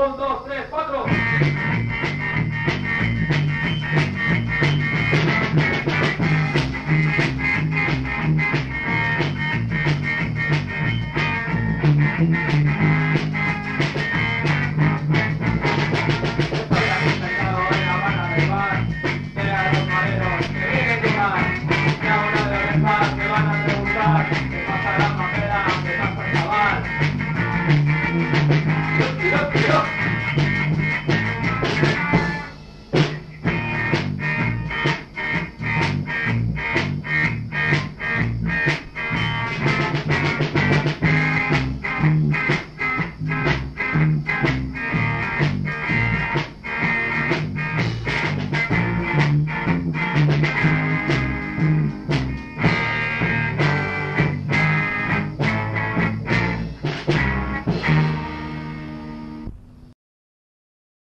Un, dos, tres, cuatro.